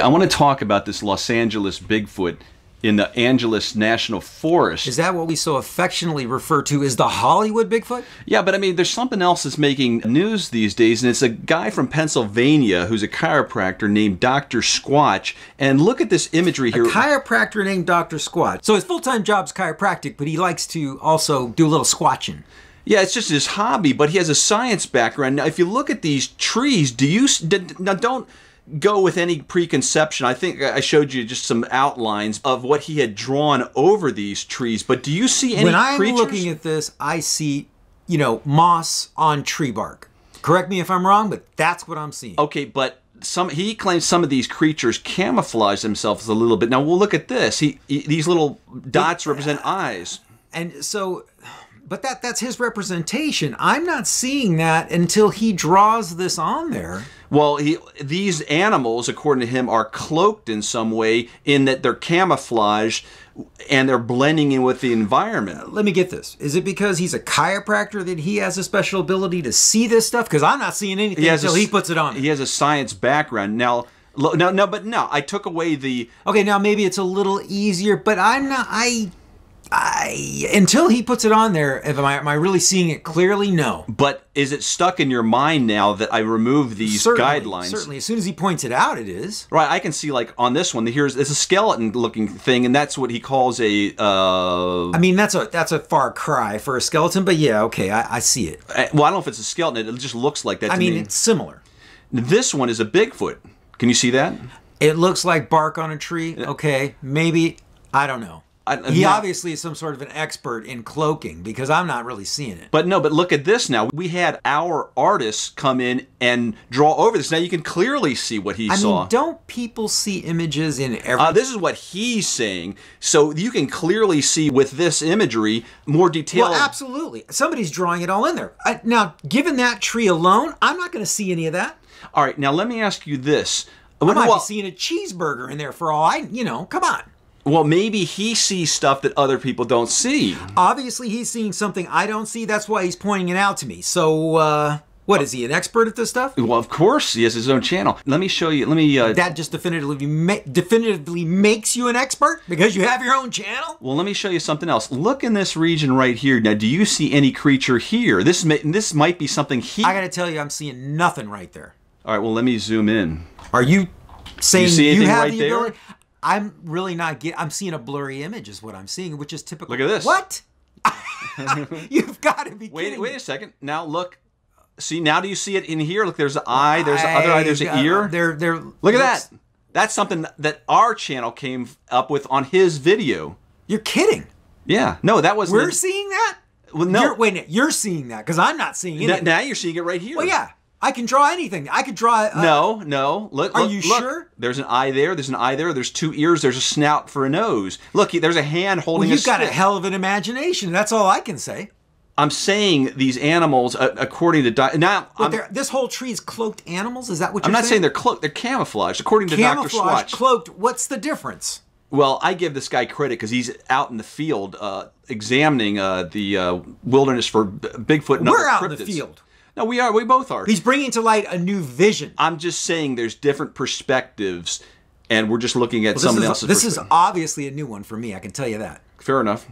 I want to talk about this Los Angeles Bigfoot in the Angeles National Forest. Is that what we so affectionately refer to as the Hollywood Bigfoot? Yeah, but I mean, there's something else that's making news these days, and it's a guy from Pennsylvania who's a chiropractor named Dr. Squatch. And look at this imagery here. A chiropractor named Dr. Squatch. So his full time job's chiropractic, but he likes to also do a little squatching. Yeah, it's just his hobby, but he has a science background. Now, if you look at these trees, do you now don't go with any preconception. I think I showed you just some outlines of what he had drawn over these trees. But do you see any when I'm creatures? looking at this, I see, you know, moss on tree bark. Correct me if I'm wrong, but that's what I'm seeing. Okay, but some he claims some of these creatures camouflage themselves a little bit. Now we'll look at this. He, he these little dots represent eyes. And so but that that's his representation. I'm not seeing that until he draws this on there. Well, he, these animals, according to him, are cloaked in some way in that they're camouflaged and they're blending in with the environment. Let me get this. Is it because he's a chiropractor that he has a special ability to see this stuff? Because I'm not seeing anything he until a, he puts it on. He has a science background. Now, no, no, but no, I took away the. Okay, now maybe it's a little easier, but I'm not. I I until he puts it on there, am I, am I really seeing it clearly? No. But is it stuck in your mind now that I remove these certainly, guidelines? Certainly, as soon as he points it out, it is. Right, I can see like on this one. The Here's it's a skeleton-looking thing, and that's what he calls a. Uh, I mean, that's a that's a far cry for a skeleton, but yeah, okay, I, I see it. I, well, I don't know if it's a skeleton. It just looks like that. I mean, me. it's similar. This one is a Bigfoot. Can you see that? It looks like bark on a tree. Okay, maybe I don't know. I, he not, obviously is some sort of an expert in cloaking because I'm not really seeing it. But no, but look at this now. We had our artists come in and draw over this. Now you can clearly see what he I saw. Mean, don't people see images in every? Uh, this is what he's saying. So you can clearly see with this imagery more detail. Well, absolutely. Somebody's drawing it all in there. I, now, given that tree alone, I'm not going to see any of that. All right. Now let me ask you this. I might well, be seeing a cheeseburger in there for all I, you know. Come on. Well, maybe he sees stuff that other people don't see. Obviously, he's seeing something I don't see. That's why he's pointing it out to me. So, uh, what is he an expert at this stuff? Well, of course he has his own channel. Let me show you. Let me. Uh, that just definitively ma- definitively makes you an expert because you have your own channel. Well, let me show you something else. Look in this region right here. Now, do you see any creature here? This may, this might be something he. I got to tell you, I'm seeing nothing right there. All right. Well, let me zoom in. Are you saying you, you have right the there? ability? I'm really not getting. I'm seeing a blurry image, is what I'm seeing, which is typical. Look at this. What? You've got to be. Wait, wait a second. Now look. See, now do you see it in here? Look, there's an eye. There's the other eye. There's an uh, ear. There, there. Look at that. That's something that our channel came up with on his video. You're kidding. Yeah. No, that was. We're seeing that. Well, no. You're, wait, you're seeing that because I'm not seeing it. Now, now you're seeing it right here. Well, yeah. I can draw anything. I could draw. Uh, no, no. Look, are look, you look. sure? There's an eye there. There's an eye there. There's two ears. There's a snout for a nose. Look, there's a hand holding. Well, you've a got stick. a hell of an imagination. That's all I can say. I'm saying these animals, uh, according to di- now, this whole tree is cloaked animals. Is that what you're I'm not saying? saying they're cloaked. They're camouflaged, according to Dr. Squatch. cloaked. What's the difference? Well, I give this guy credit because he's out in the field uh, examining uh, the uh, wilderness for Bigfoot and We're out cryptids. in the field. No, we are. We both are. He's bringing to light a new vision. I'm just saying there's different perspectives, and we're just looking at well, someone else's. This is obviously a new one for me. I can tell you that. Fair enough.